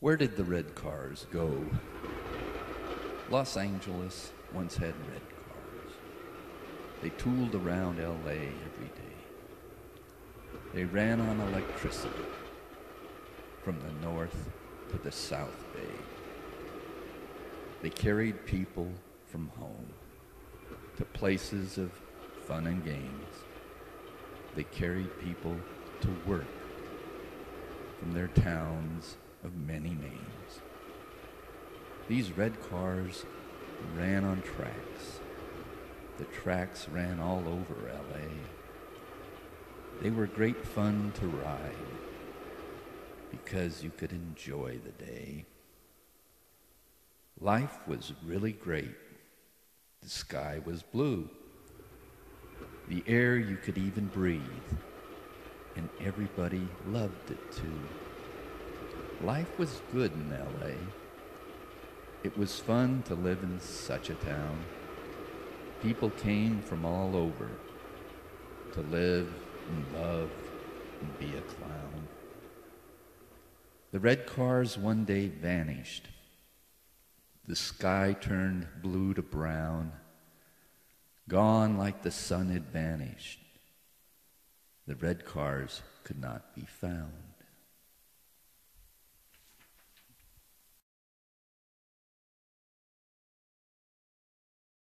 Where did the red cars go? Los Angeles once had red cars. They tooled around LA every day. They ran on electricity from the north to the south bay. They carried people from home to places of fun and games. They carried people to work from their towns of many names. These red cars ran on tracks. The tracks ran all over LA. They were great fun to ride because you could enjoy the day. Life was really great. The sky was blue. The air you could even breathe. And everybody loved it too. Life was good in LA. It was fun to live in such a town. People came from all over to live and love and be a clown. The red cars one day vanished. The sky turned blue to brown, gone like the sun had vanished. The red cars could not be found.